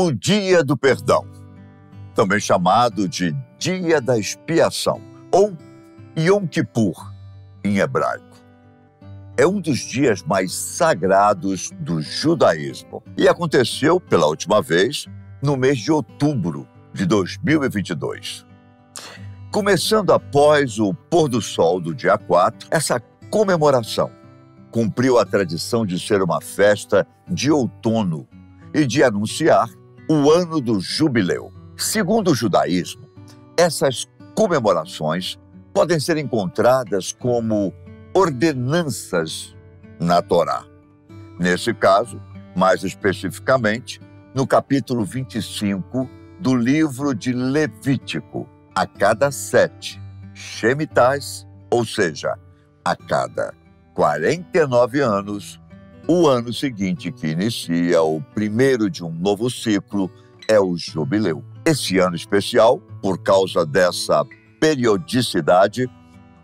O Dia do Perdão, também chamado de Dia da Expiação, ou Yom Kippur, em hebraico. É um dos dias mais sagrados do judaísmo e aconteceu pela última vez no mês de outubro de 2022. Começando após o pôr do sol do dia 4, essa comemoração cumpriu a tradição de ser uma festa de outono e de anunciar o ano do jubileu. Segundo o judaísmo, essas comemorações podem ser encontradas como ordenanças na Torá. Nesse caso, mais especificamente, no capítulo 25 do livro de Levítico, a cada sete Shemitais, ou seja, a cada 49 anos, o ano seguinte que inicia o primeiro de um novo ciclo é o jubileu. Esse ano especial, por causa dessa periodicidade,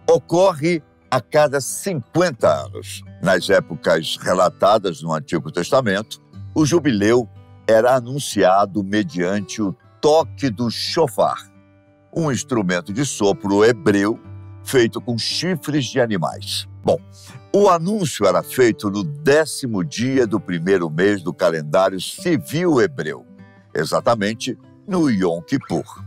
ocorre a cada 50 anos. Nas épocas relatadas no Antigo Testamento, o jubileu era anunciado mediante o toque do chofar, um instrumento de sopro hebreu feito com chifres de animais. Bom, o anúncio era feito no décimo dia do primeiro mês do calendário civil hebreu, exatamente no Yom Kippur,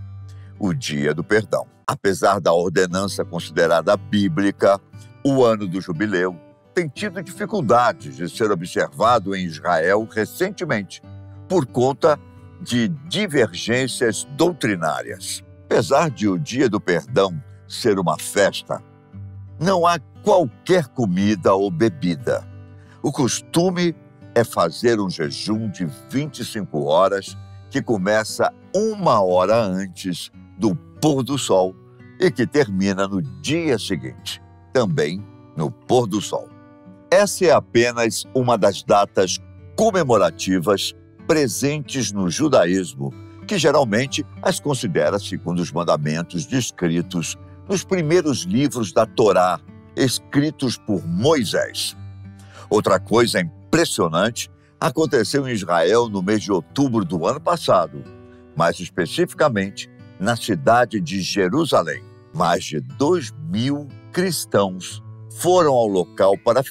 o dia do perdão. Apesar da ordenança considerada bíblica, o ano do jubileu tem tido dificuldades de ser observado em Israel recentemente, por conta de divergências doutrinárias. Apesar de o Dia do Perdão ser uma festa, não há qualquer comida ou bebida. O costume é fazer um jejum de 25 horas que começa uma hora antes do pôr do sol e que termina no dia seguinte, também no pôr do sol. Essa é apenas uma das datas comemorativas presentes no judaísmo, que geralmente as considera segundo os mandamentos descritos nos primeiros livros da Torá escritos por Moisés. Outra coisa impressionante aconteceu em Israel no mês de outubro do ano passado, mais especificamente na cidade de Jerusalém. Mais de dois mil cristãos foram ao local para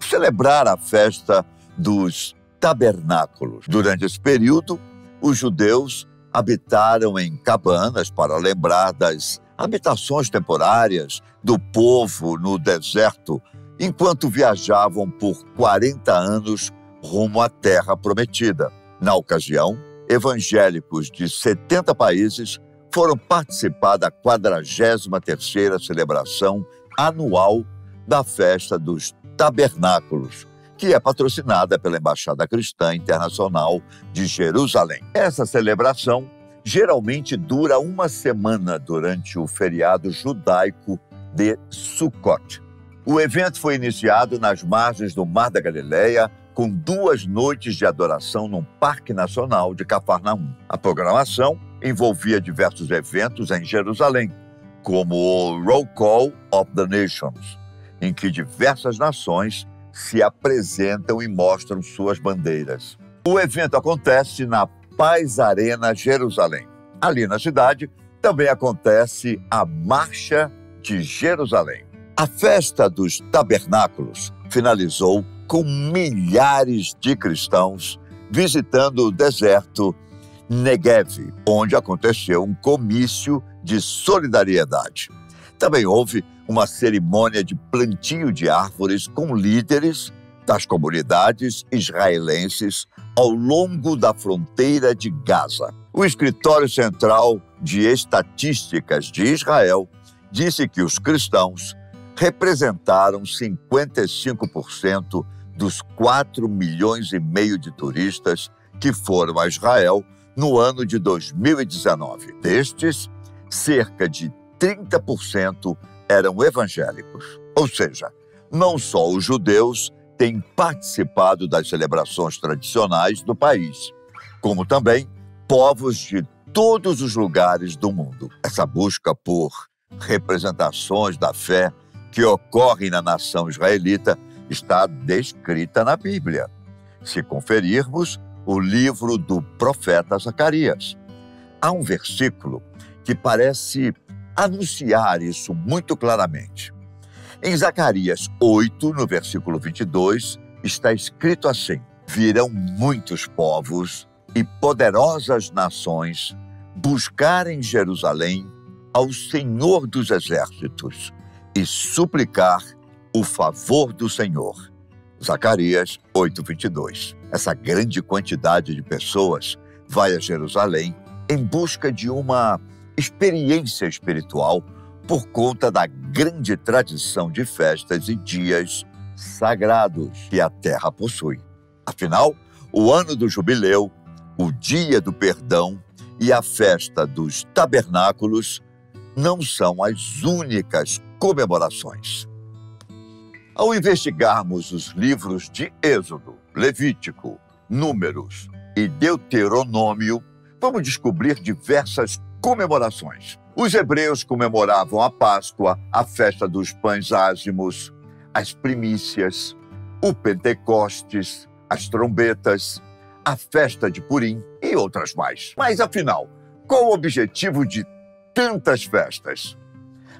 celebrar a festa dos tabernáculos. Durante esse período, os judeus habitaram em cabanas para lembrar das habitações temporárias do povo no deserto, enquanto viajavam por 40 anos rumo à Terra Prometida. Na ocasião, evangélicos de 70 países foram participar da 43ª celebração anual da Festa dos Tabernáculos, que é patrocinada pela Embaixada Cristã Internacional de Jerusalém. Essa celebração geralmente dura uma semana durante o feriado judaico de Sukkot. O evento foi iniciado nas margens do Mar da Galileia, com duas noites de adoração no Parque Nacional de Cafarnaum. A programação envolvia diversos eventos em Jerusalém, como o Roll Call of the Nations, em que diversas nações se apresentam e mostram suas bandeiras. O evento acontece na Paz Arena Jerusalém. Ali na cidade também acontece a Marcha de Jerusalém. A festa dos tabernáculos finalizou com milhares de cristãos visitando o deserto Negev, onde aconteceu um comício de solidariedade. Também houve uma cerimônia de plantio de árvores com líderes das comunidades israelenses ao longo da fronteira de Gaza. O Escritório Central de Estatísticas de Israel disse que os cristãos representaram 55% dos 4 milhões e meio de turistas que foram a Israel no ano de 2019. Destes, cerca de 30% eram evangélicos. Ou seja, não só os judeus têm participado das celebrações tradicionais do país, como também povos de todos os lugares do mundo. Essa busca por representações da fé que ocorrem na nação israelita está descrita na Bíblia. Se conferirmos, o livro do profeta Zacarias. Há um versículo que parece anunciar isso muito claramente. Em Zacarias 8, no versículo 22, está escrito assim: Virão muitos povos e poderosas nações buscar em Jerusalém ao Senhor dos Exércitos e suplicar o favor do Senhor. Zacarias 8:22. Essa grande quantidade de pessoas vai a Jerusalém em busca de uma experiência espiritual por conta da grande tradição de festas e dias sagrados que a terra possui. Afinal, o ano do jubileu, o dia do perdão e a festa dos tabernáculos não são as únicas comemorações. Ao investigarmos os livros de Êxodo, Levítico, Números e Deuteronômio, vamos descobrir diversas comemorações. Os hebreus comemoravam a Páscoa, a festa dos pães ázimos, as primícias, o Pentecostes, as trombetas, a festa de Purim e outras mais. Mas afinal, qual o objetivo de tantas festas?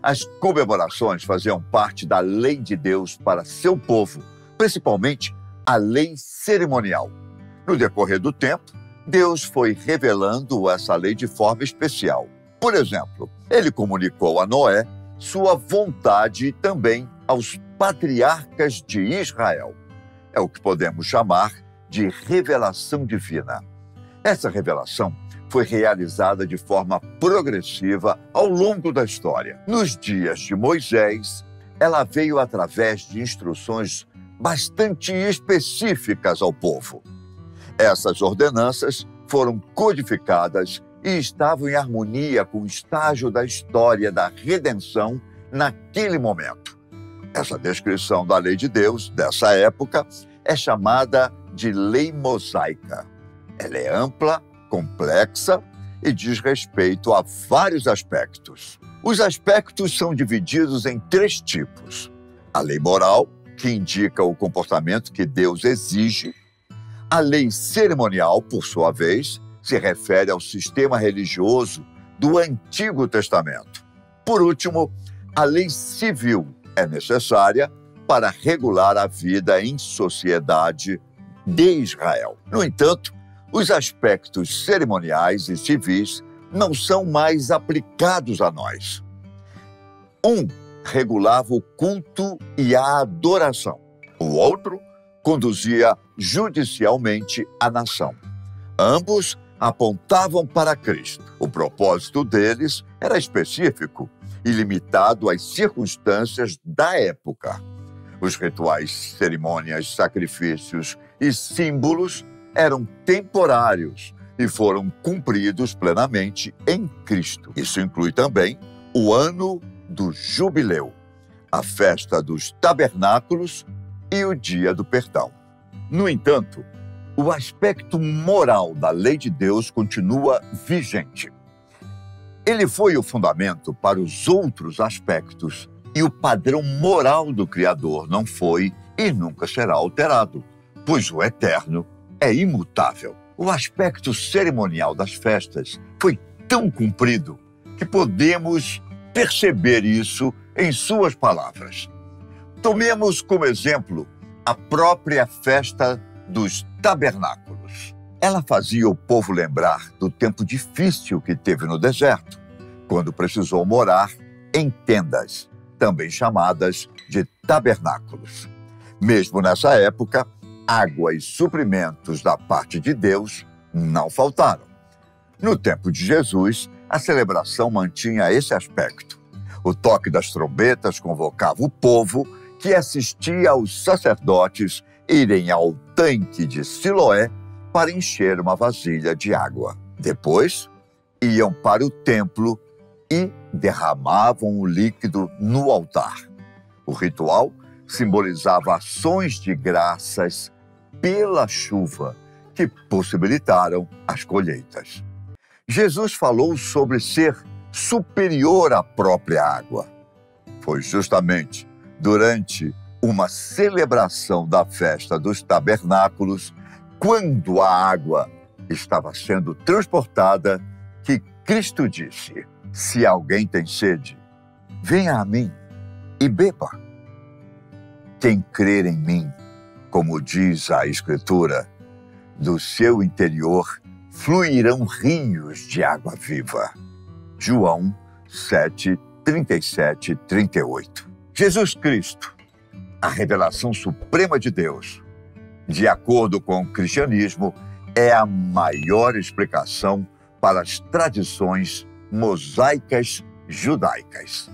As comemorações faziam parte da lei de Deus para seu povo, principalmente a lei cerimonial. No decorrer do tempo, Deus foi revelando essa lei de forma especial. Por exemplo, ele comunicou a Noé sua vontade também aos patriarcas de Israel. É o que podemos chamar de revelação divina. Essa revelação foi realizada de forma progressiva ao longo da história. Nos dias de Moisés, ela veio através de instruções bastante específicas ao povo. Essas ordenanças foram codificadas e estavam em harmonia com o estágio da história da redenção naquele momento. Essa descrição da lei de Deus dessa época é chamada de lei mosaica. Ela é ampla, complexa e diz respeito a vários aspectos. Os aspectos são divididos em três tipos: a lei moral, que indica o comportamento que Deus exige, a lei cerimonial, por sua vez, se refere ao sistema religioso do Antigo Testamento. Por último, a lei civil é necessária para regular a vida em sociedade de Israel. No entanto, os aspectos cerimoniais e civis não são mais aplicados a nós. Um regulava o culto e a adoração. O outro conduzia judicialmente a nação. Ambos apontavam para Cristo. O propósito deles era específico e limitado às circunstâncias da época. Os rituais, cerimônias, sacrifícios e símbolos eram temporários e foram cumpridos plenamente em Cristo. Isso inclui também o ano do jubileu, a festa dos tabernáculos e o dia do perdão. No entanto, o aspecto moral da lei de Deus continua vigente. Ele foi o fundamento para os outros aspectos e o padrão moral do Criador não foi e nunca será alterado, pois o eterno é imutável. O aspecto cerimonial das festas foi tão cumprido que podemos perceber isso em suas palavras. Tomemos como exemplo a própria festa dos tabernáculos. Ela fazia o povo lembrar do tempo difícil que teve no deserto, quando precisou morar em tendas, também chamadas de tabernáculos. Mesmo nessa época, água e suprimentos da parte de Deus não faltaram. No tempo de Jesus, a celebração mantinha esse aspecto. O toque das trombetas convocava o povo que assistia aos sacerdotes irem ao tanque de Siloé para encher uma vasilha de água. Depois, iam para o templo e derramavam o líquido no altar. O ritual simbolizava ações de graças pela chuva que possibilitaram as colheitas. Jesus falou sobre ser superior à própria água. Foi justamente durante uma celebração da festa dos tabernáculos quando a água estava sendo transportada, que Cristo disse: Se alguém tem sede, venha a mim e beba. Quem crer em mim, como diz a Escritura, do seu interior fluirão rios de água viva. João 7, 37, 38. Jesus Cristo, a revelação suprema de Deus, de acordo com o cristianismo, é a maior explicação para as tradições mosaicas judaicas.